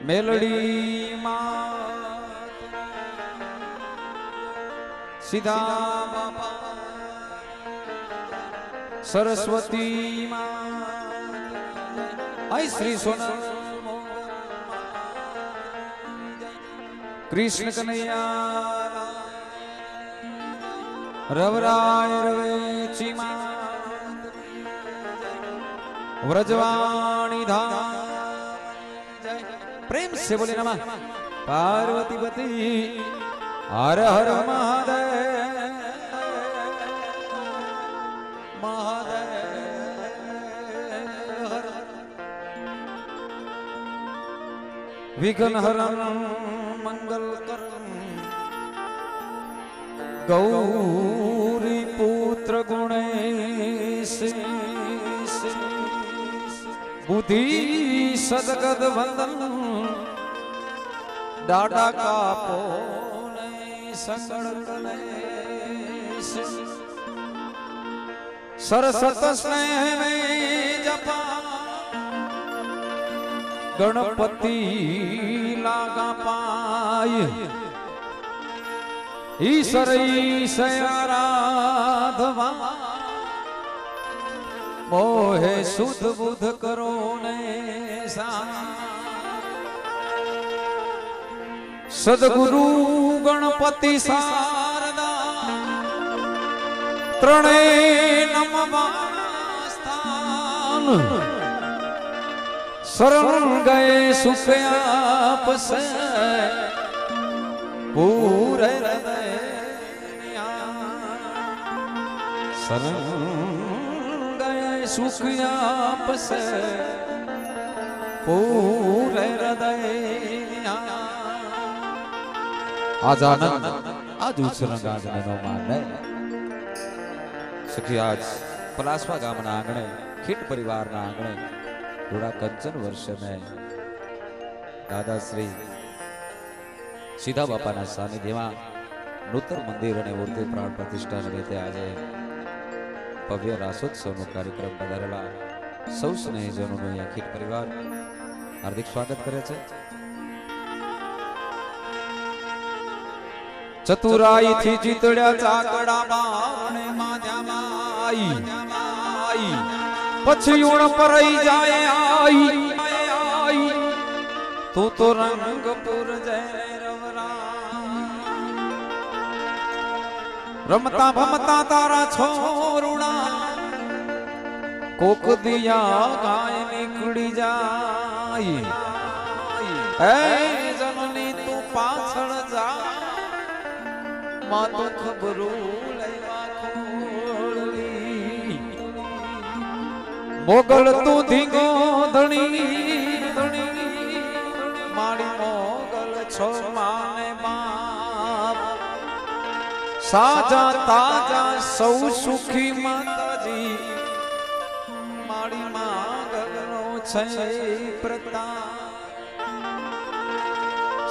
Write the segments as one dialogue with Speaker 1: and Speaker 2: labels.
Speaker 1: મેલડી સીધા બાપા સરસ્વતી આઈ શ્રી સોનલ કૃષ્ણ કનૈયા રવરાય રવેચી વ્રજવાણી ધામ प्रेम से बोले नमा। पार्वती पति, हर हर महादेव। महादेव। विघन हरण मंगल कर गौरी पुत्र गुणेश बुद्धि सदगद वंदन। डाडा का पोले सरसत स्नेह जपा। गणपति लागा पाय। ईश्वरी से आराधवा। मोहे सुध बुध करो ने सा સદગુરુ ગણપતિ શારદા ત્રણે નમવા સ્થાન શરણ ગયે સુખ આપસે પૂરે હૃદય શરણ ગયે સુખ આપસે પૂરે હૃદય આજ આનંદ આજ ઉત્સરંગ આજને નો માને સખી આજ પલાસવા ગામના આંગણે ખીટ પરિવારના આંગણે થોડા કંચન વર્ષે મેં દાદાશ્રી સીધા બાપાના સાનિધ્યમાં નૂતન મંદિર અને મૂર્તિ પ્રાણ પ્રતિષ્ઠા નિમિત્તે આજે ભવ્ય રાસોત્સવનો કાર્યક્રમ પધારેલા સૌ સ્નેહીજનોનું અહીંયા ખીટ પરિવાર હાર્દિક સ્વાગત કરે છે ચતુરાઈ થી જીતડ્યા ચાકડા બાણે આઈ પછી ઉણ પરઈ જાય આઈ આઈ. તું તો રંગપુર જય રવરા. રમતા ભમતા તારા છોરુણા. કોક દિયા ગાય નીકળી જાય. હે માં તો ખબરું લેવા ખોળવી મોગલ તું ધીંગો ધણી ધણી મારી મોગલ છો માને બાપ સાજા તાજા સૌ સુખી માતાજી મારી માગલનો છે પ્રતાપ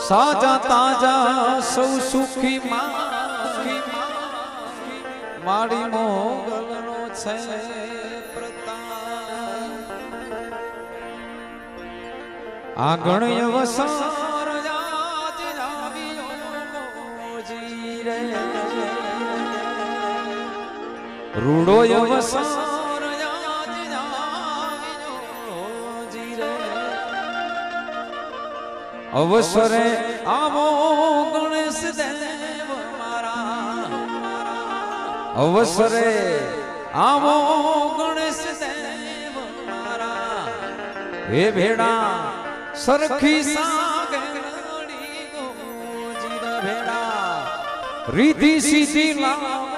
Speaker 1: સાજા તાજા સૌ સુખી માખી મારી મોગલનો છે પ્રતાપ. આંગણ અવસાર જાત જાવ્યો જી રે. રૂડો અવસાર અવસરે આવો અવસરે આવો ગણેશ દેવ મારા હે ભેડા સરખી સાગરડી ગોજી રે ભેડા રીતિ સીધી લાવજો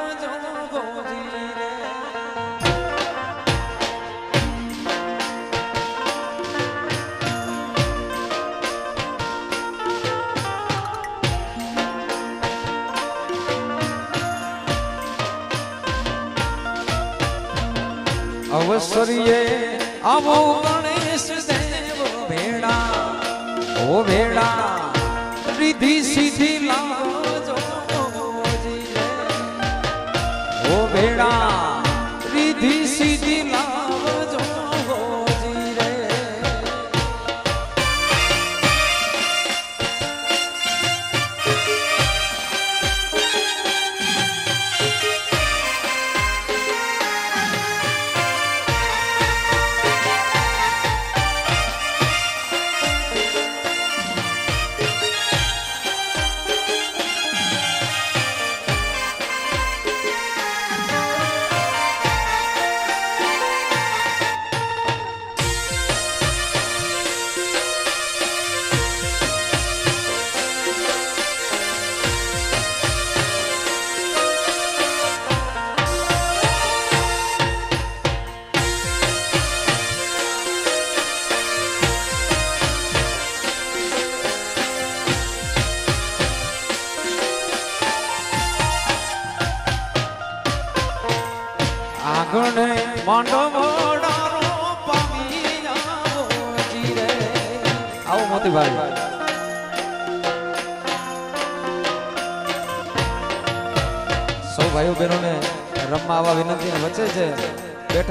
Speaker 1: અવસરીએ આવો ગણેશ દેવ ભેડા ઓ ભેડા રીધિ સીધી લાવજો જી રે. ઓ ભેડા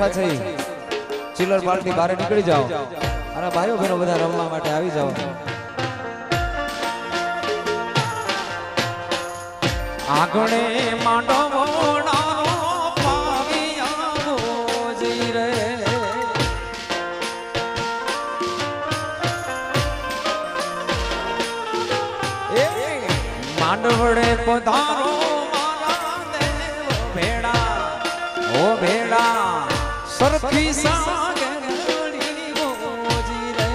Speaker 1: બેઠા છે. ચિલ્લર પાર્ટી બહાર નીકળી જાઓ. અને ભાઈઓ બહેનો બધા રમવા માટે આવી જાઓ. આગણે એ માંડવડે પધારો મારા દેવ ભેડા. ઓ ભેડા. સરખી સાગરડી ગોજી રે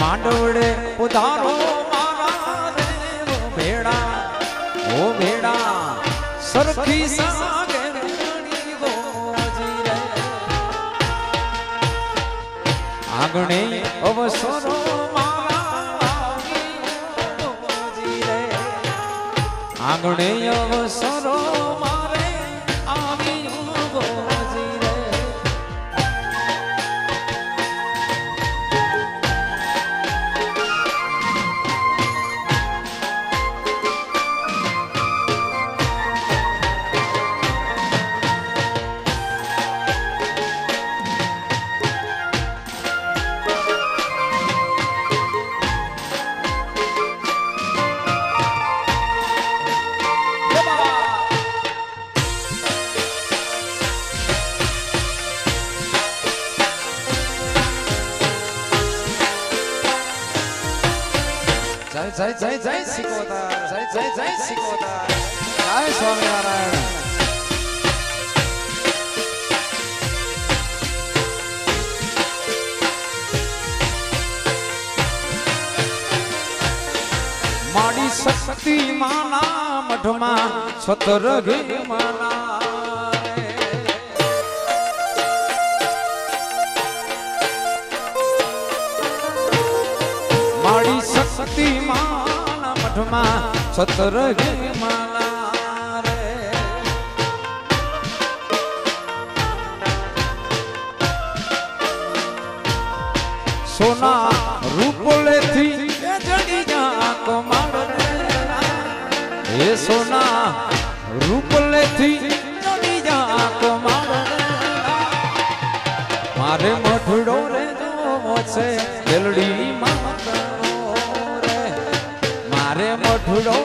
Speaker 1: માંડવડે પધારો મારા ભેડા ઓ ભેડા સરખી આંગણે અવસરો આંગણે અવસરો મઠમાં છતર રે માના રે. મારી શક્તિ માના મઠમાં સતર રે માના રે સોના રૂપલેથી જડી જા કમાડ રે સોના રૂપલેથી મારે. મઠડો રે છે વેલડી મારે મઠડો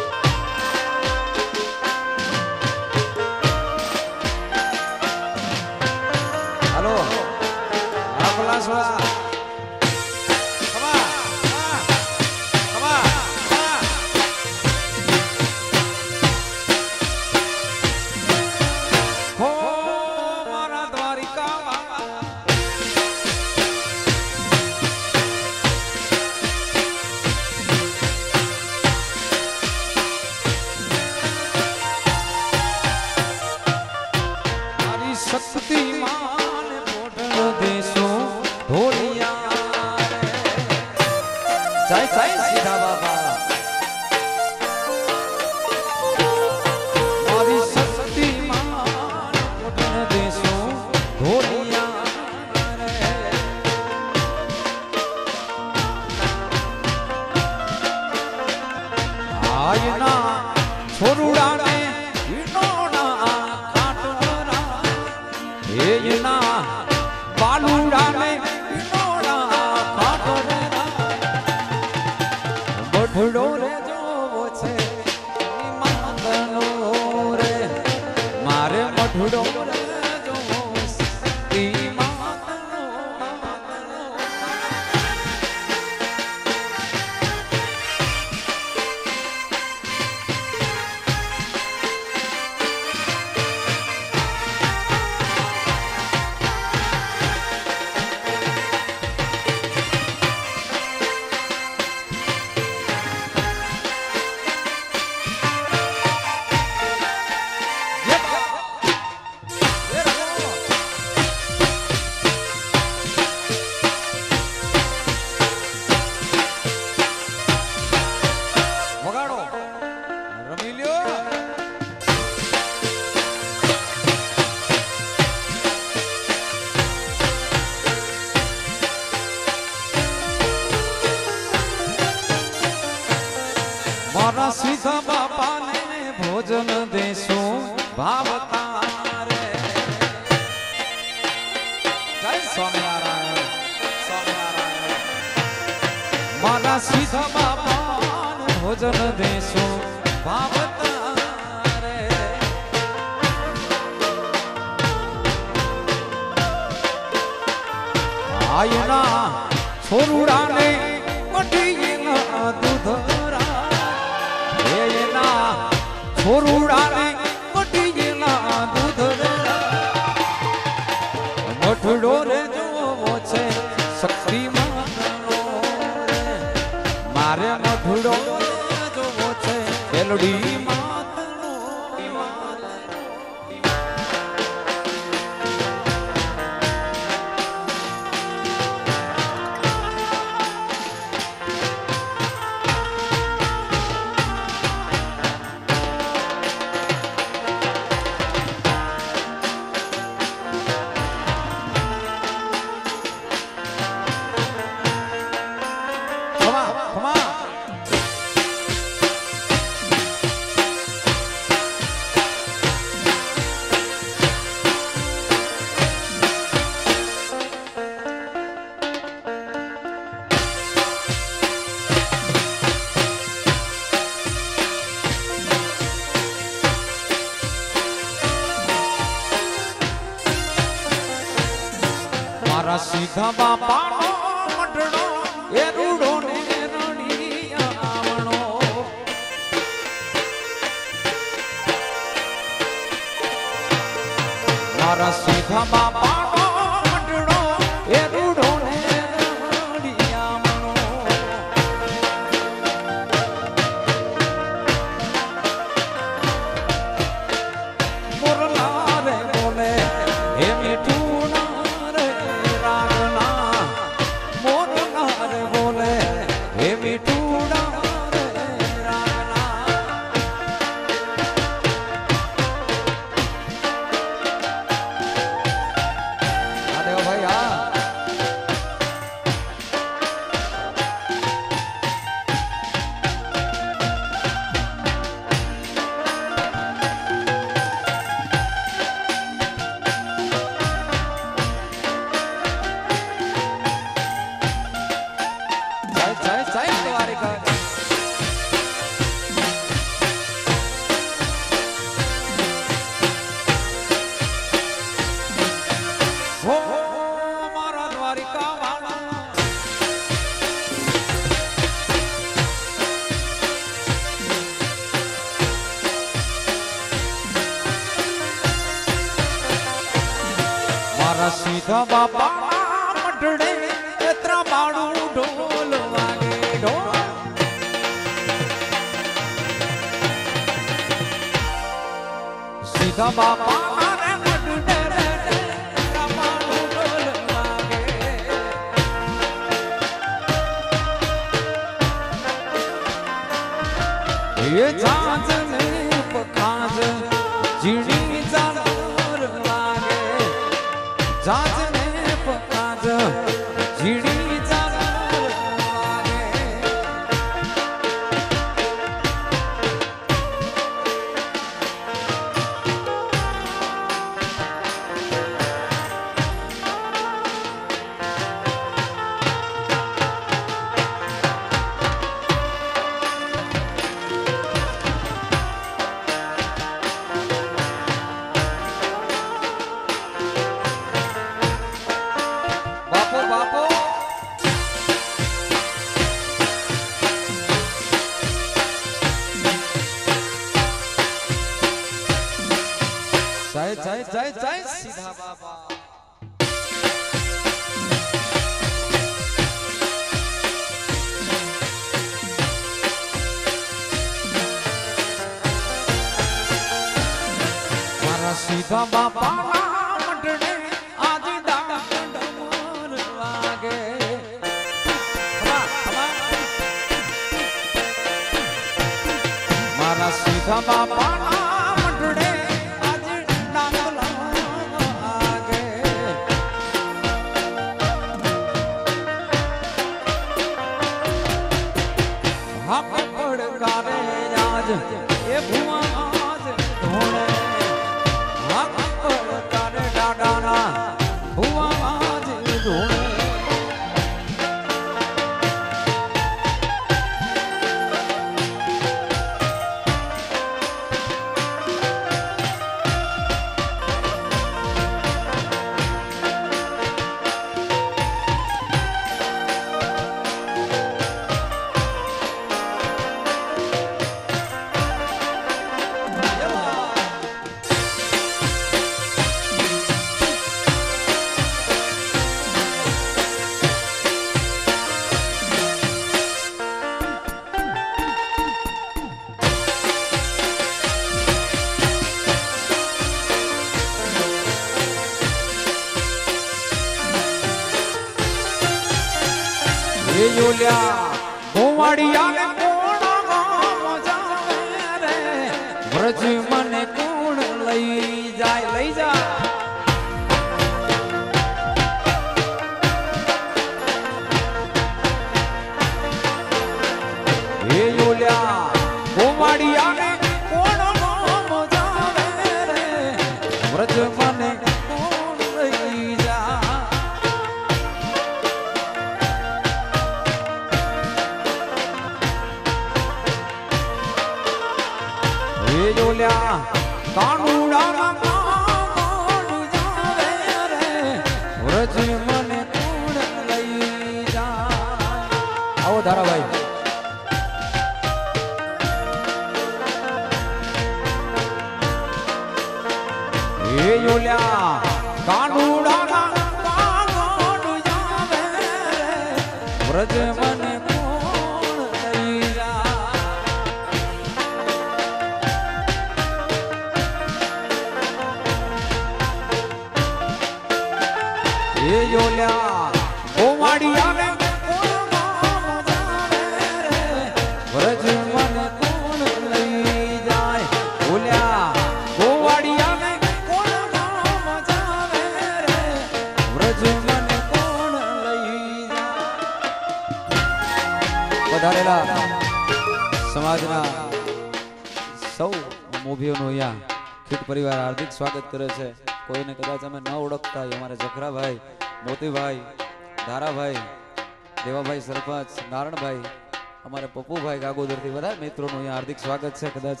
Speaker 1: છે, કદાચ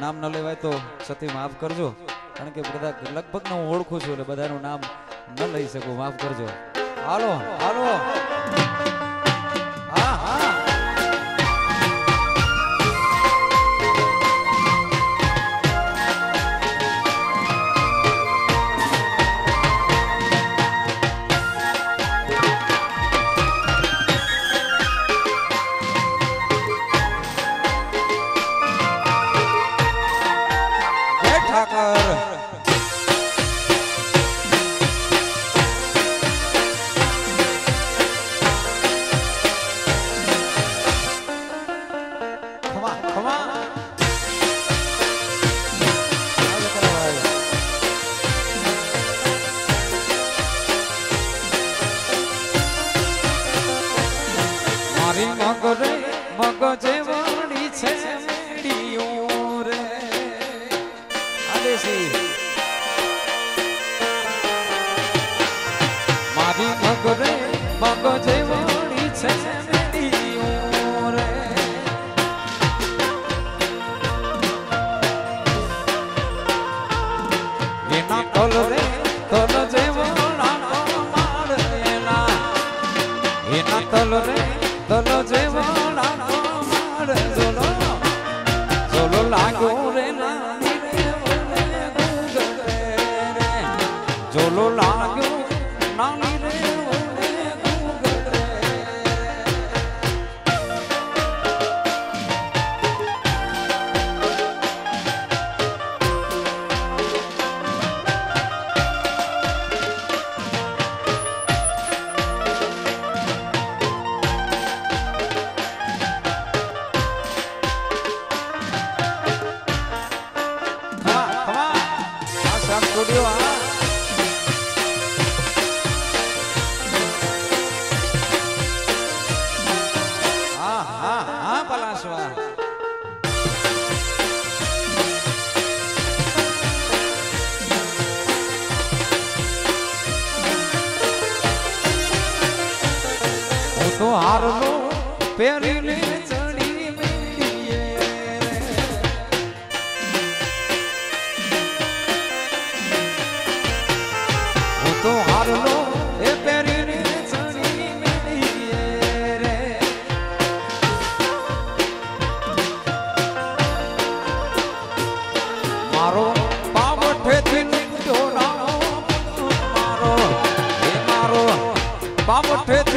Speaker 1: નામ ન લેવાય તો સતી માફ કરજો. કારણ કે બધા લગભગ હું ઓળખું છું એટલે બધાનું નામ ન લઈ શકું. માફ કરજો. હાલો હાલો. Amor Pedro.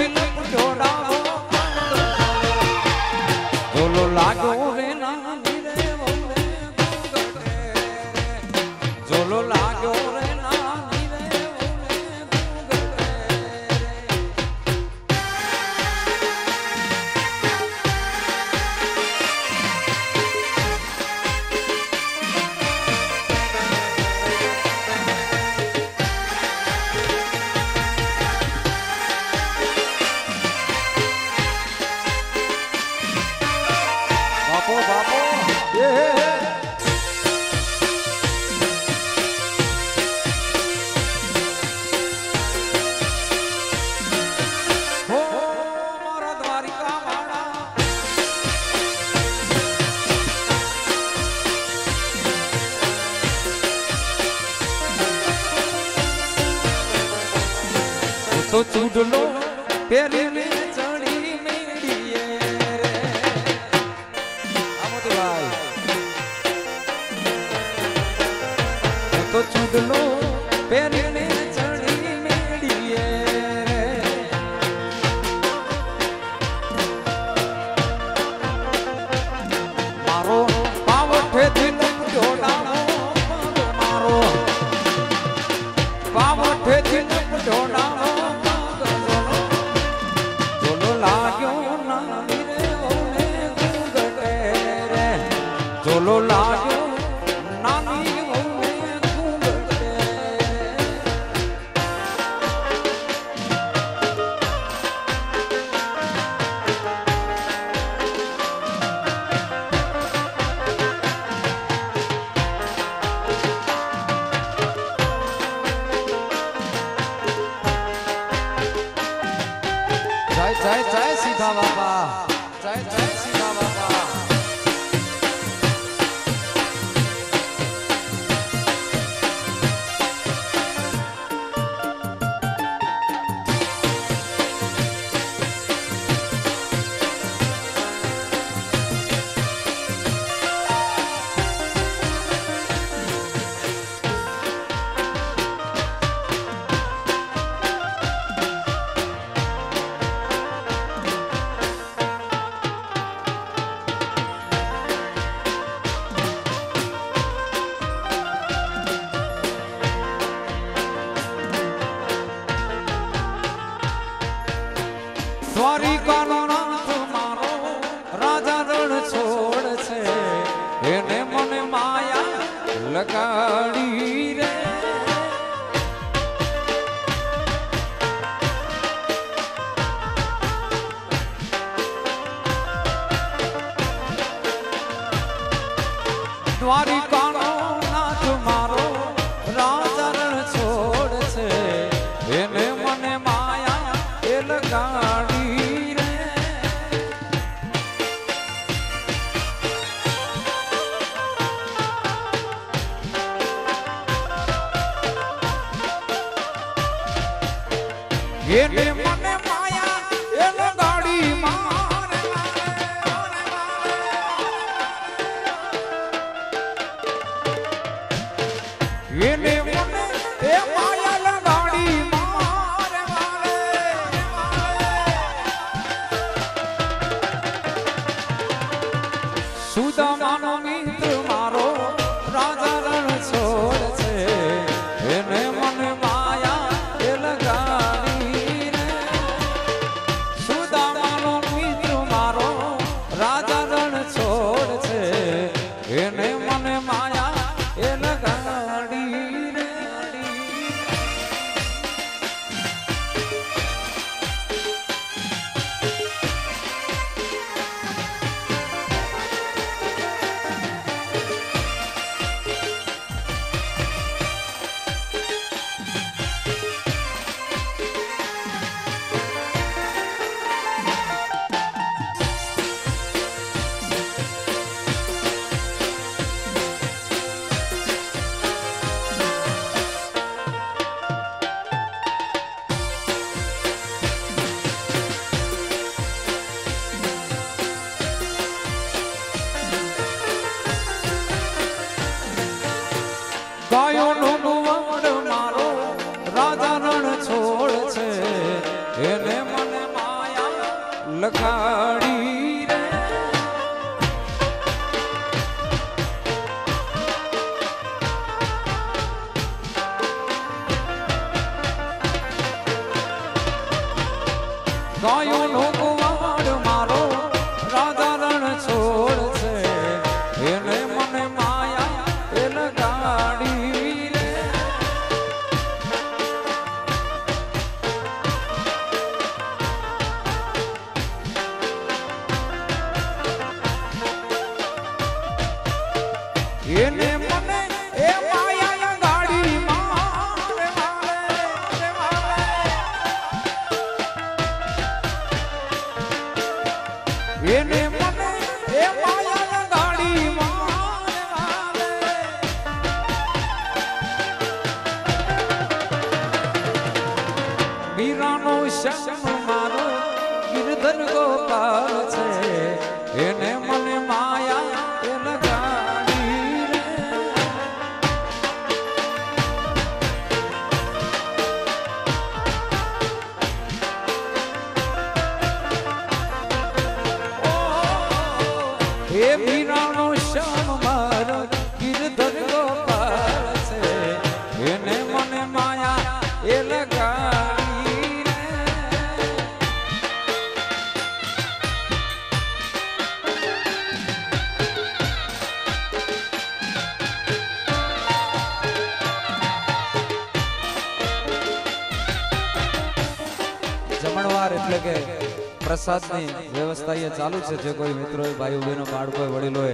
Speaker 1: પ્રસાદની વ્યવસ્થા એ ચાલુ છે. જે કોઈ મિત્રો ભાઈઓ, બહેનો બાળકોએ વડીલોએ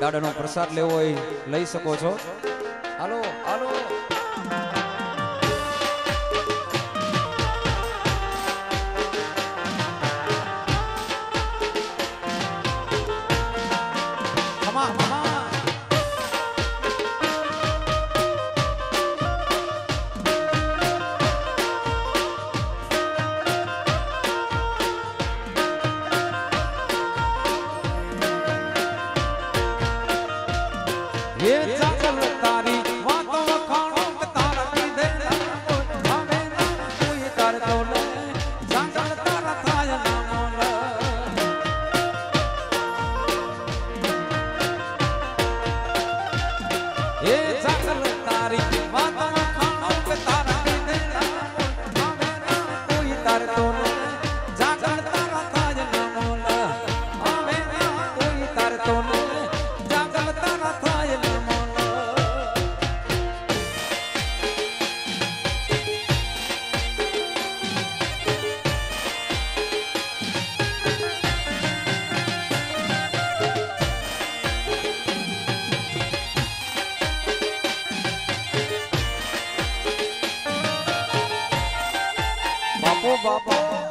Speaker 1: દાદાનો પ્રસાદ લેવો હોય, લઈ શકો છો. ba ba.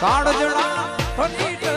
Speaker 1: કાળજણ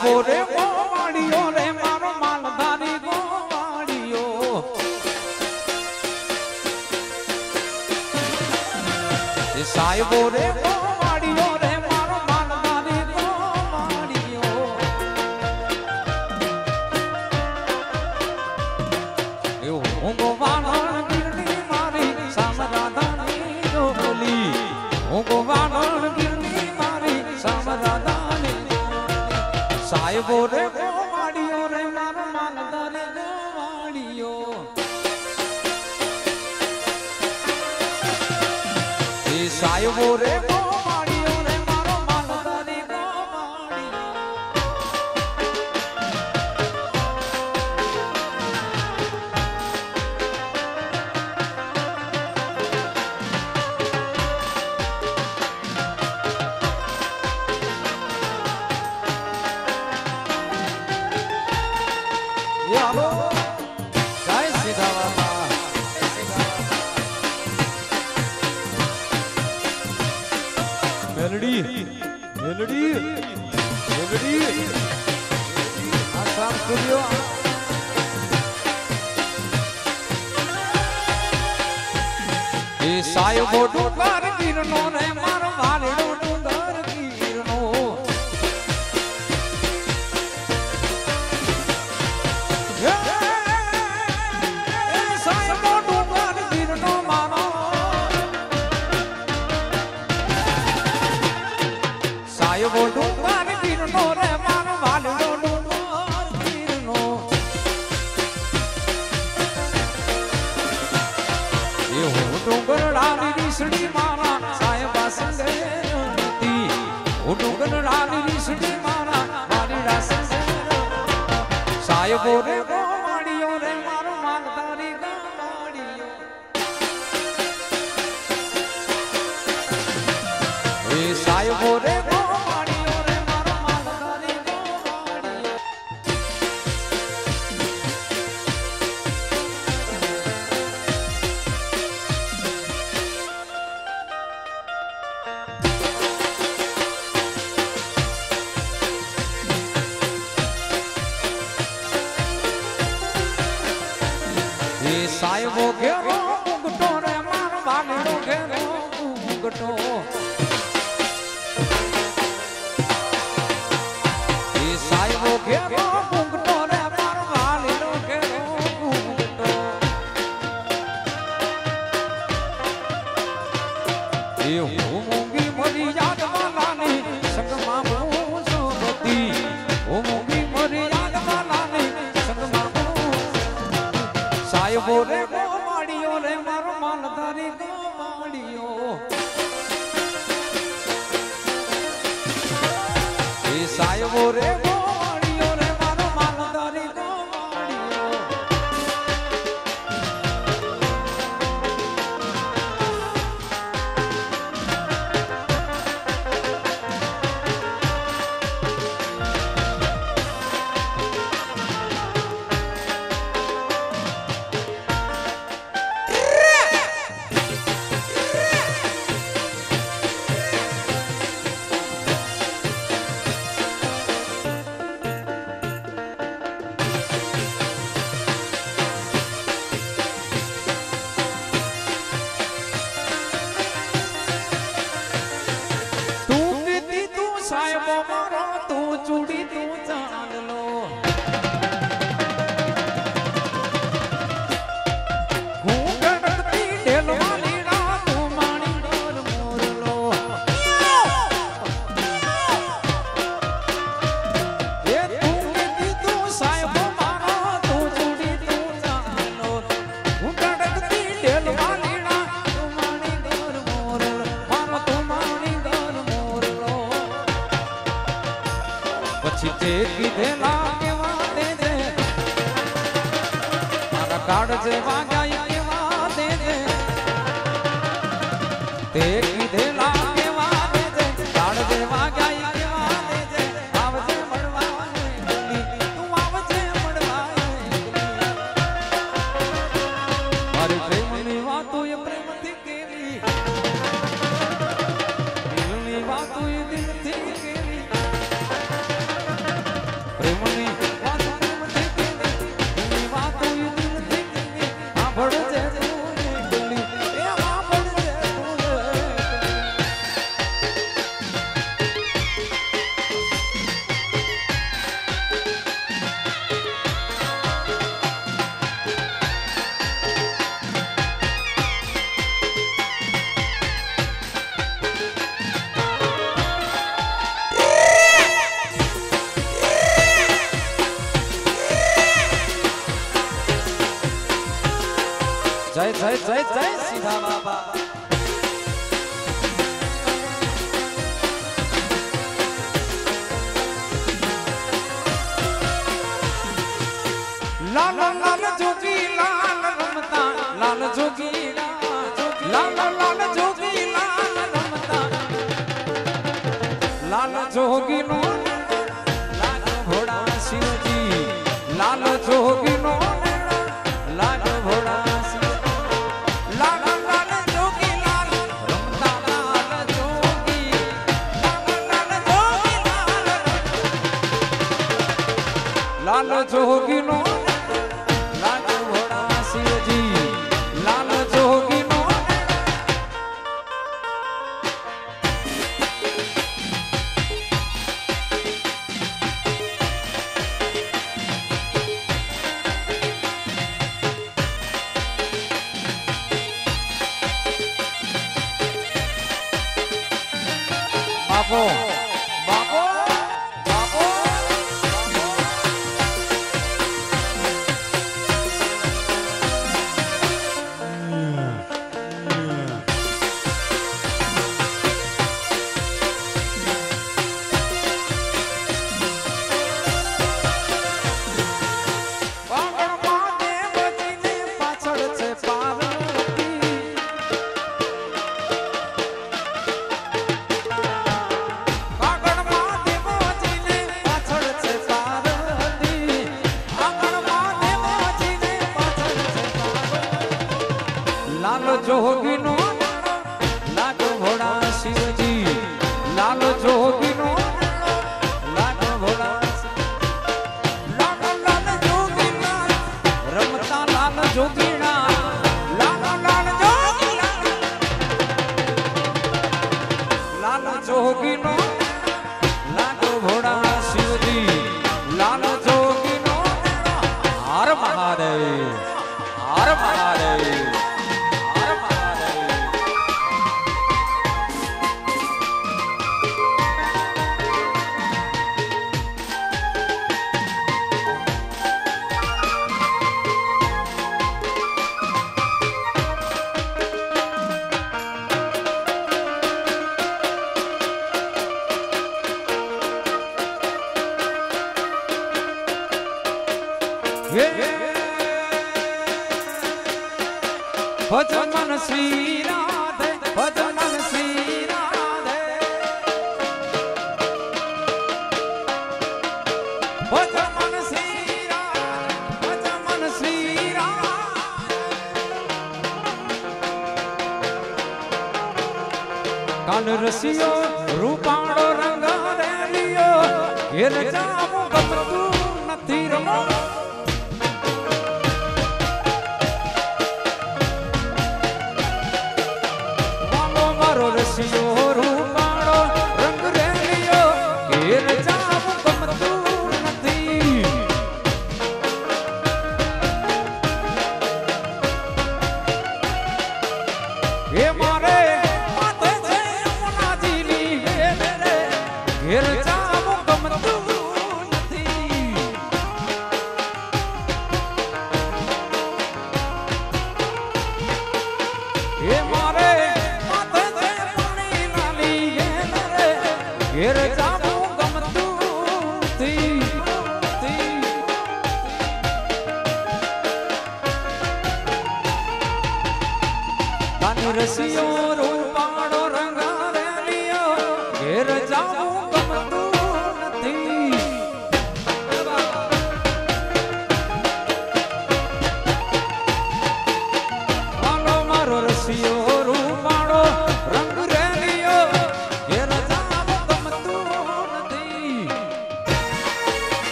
Speaker 1: સાહેબો રે ગોવાળીઓ રે મારો માલધારી ગોવાળીઓ સાહેબો રે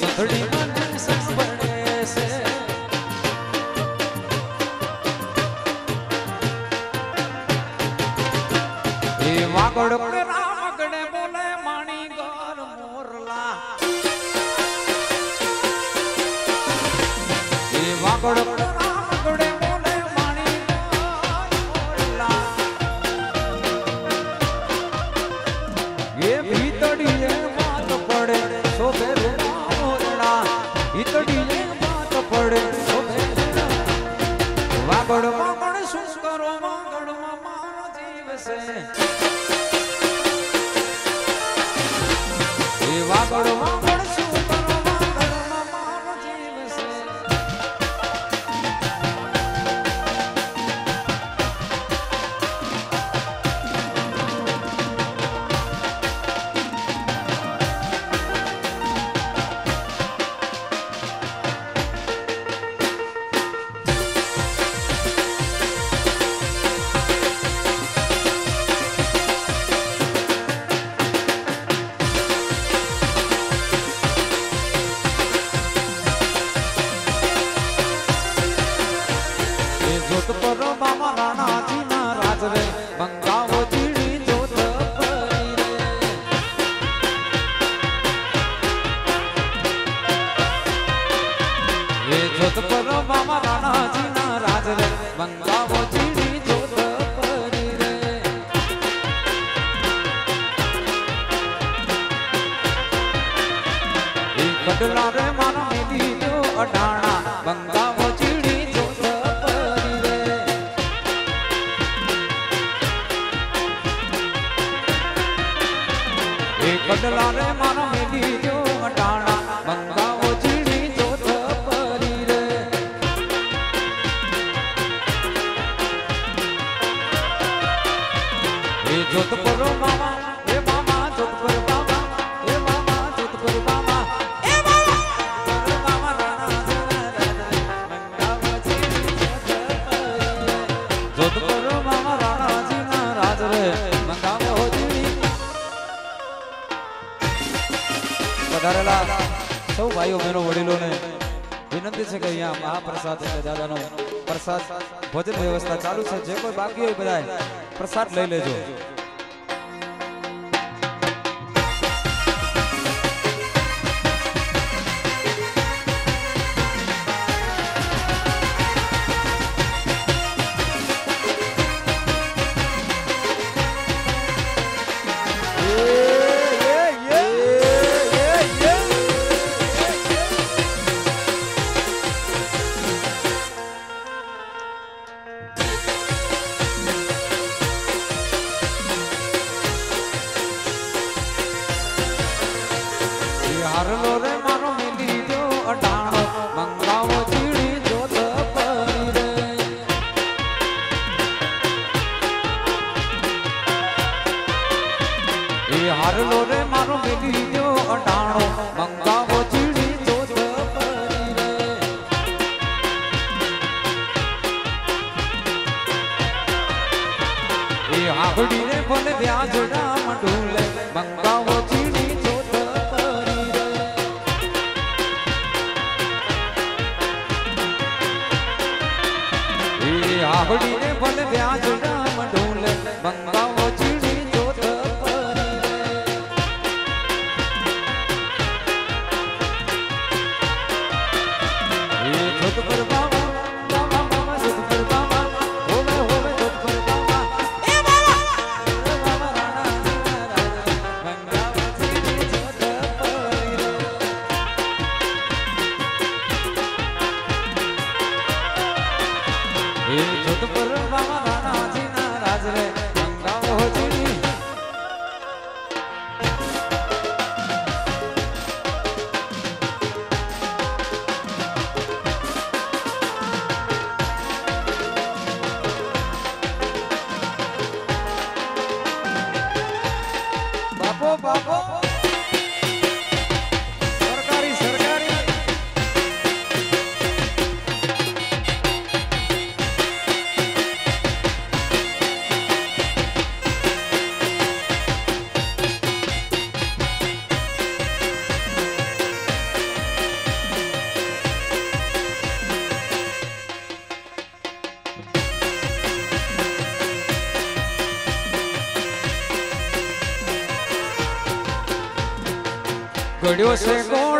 Speaker 1: Hare જે કોઈ બાકી હોય બધાય પ્રસાદ લઈ લેજો ઘડ્યો છે ગોળ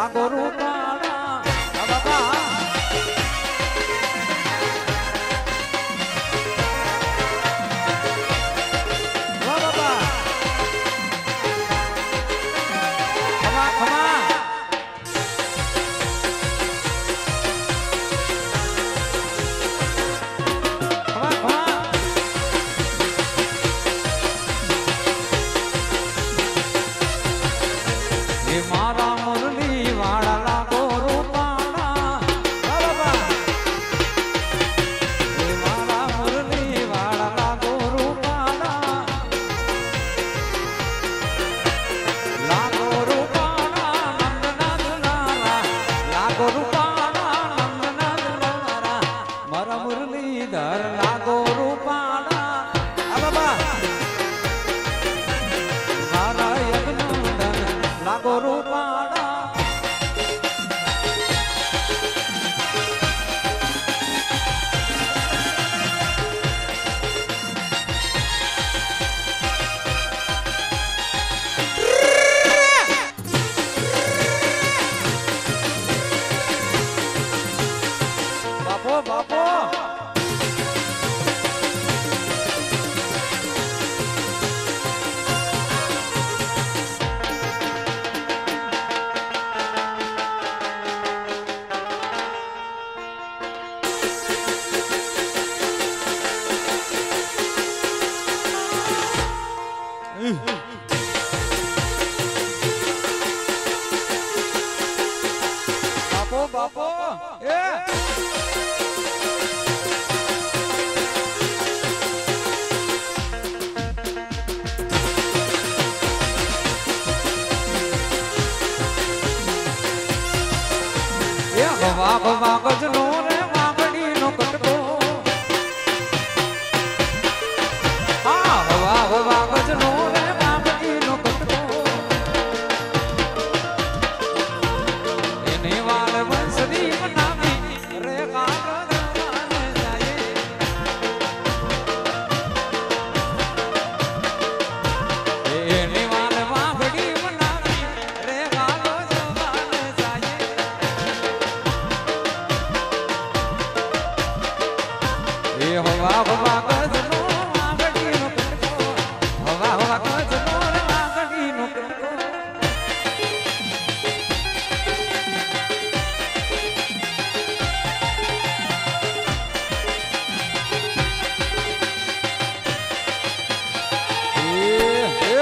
Speaker 1: લાગો રૂપાળા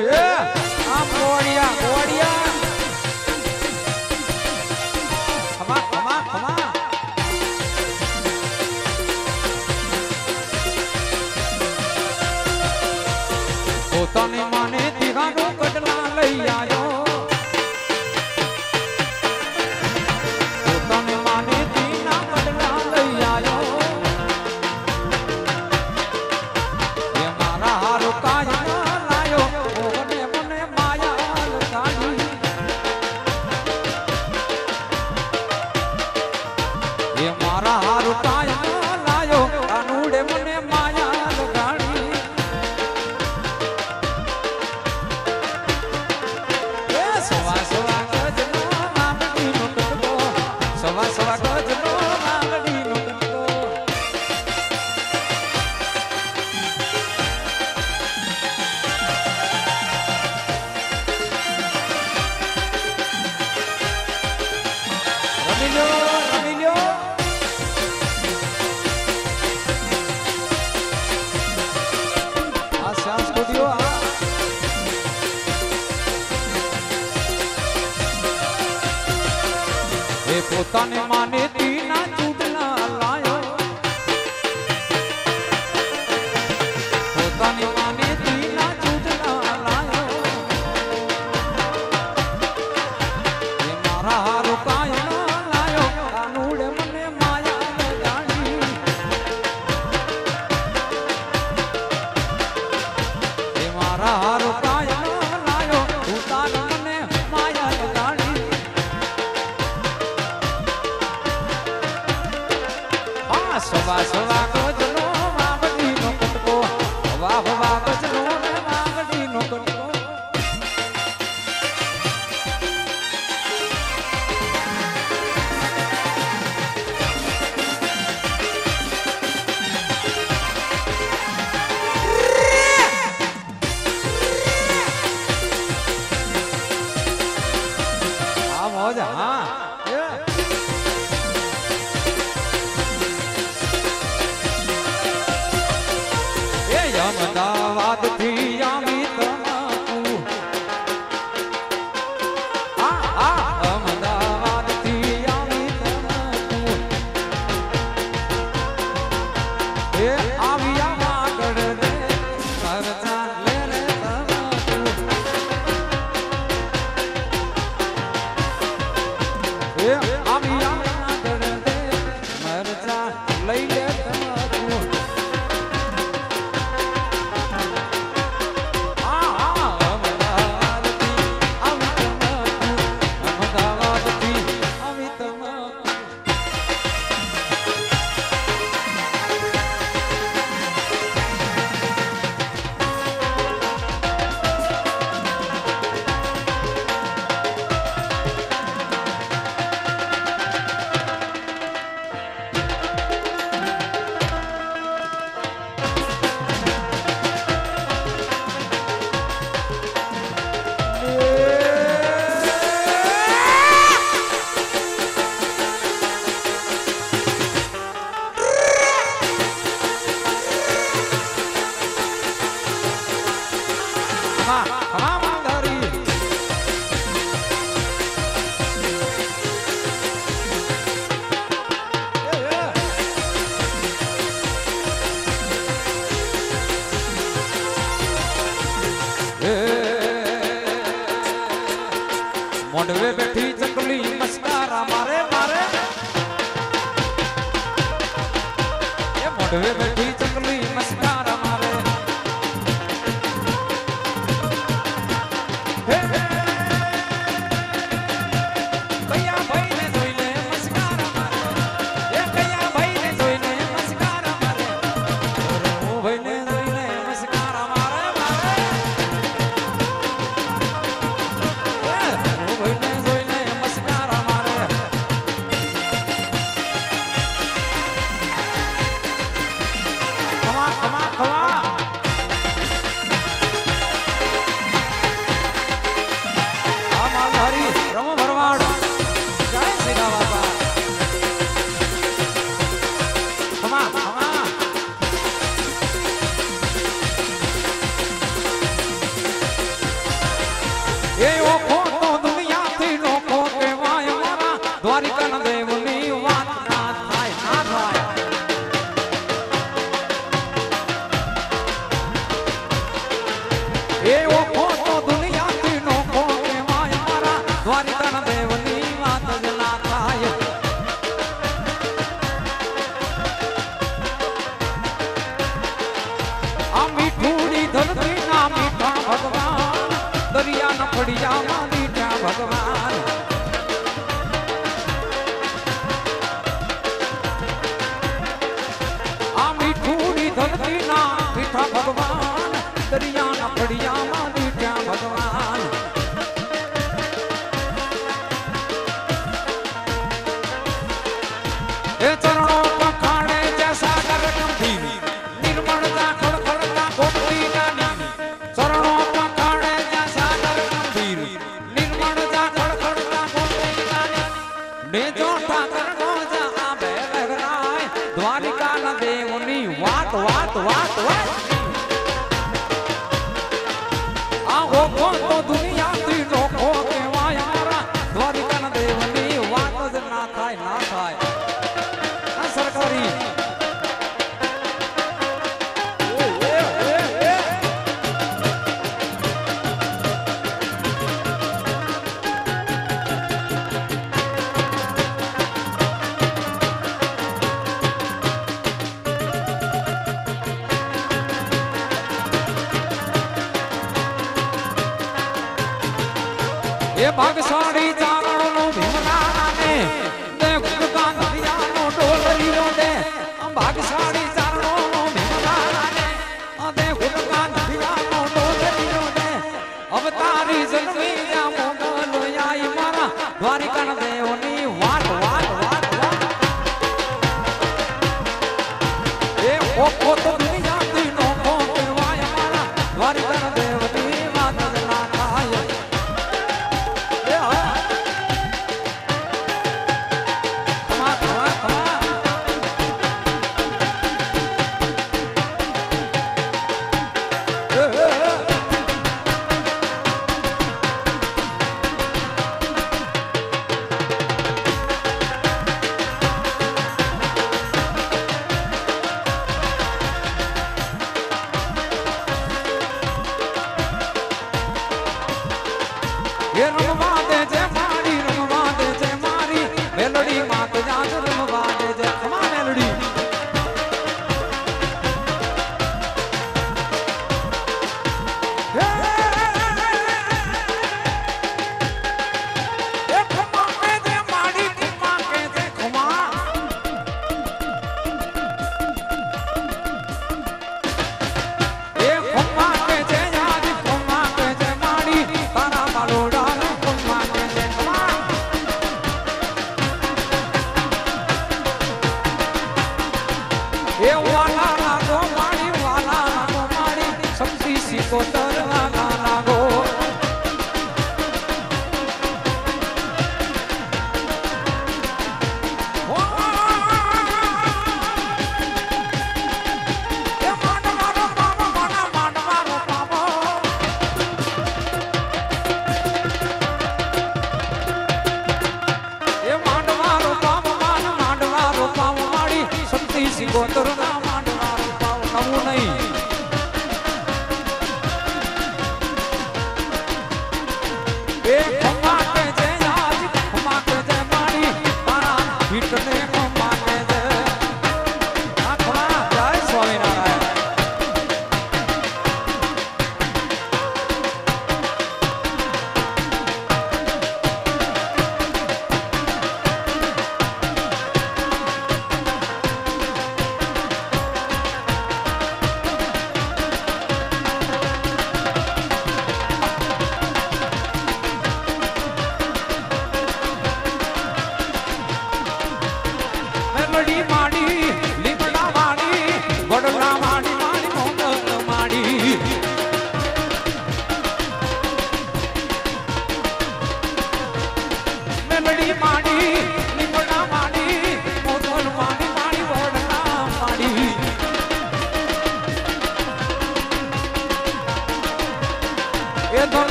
Speaker 1: એ આ ગોળિયા દ્વારિકા દેવની 走啊走啊。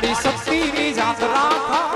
Speaker 1: મારી શક્તિની જાત્રા થાય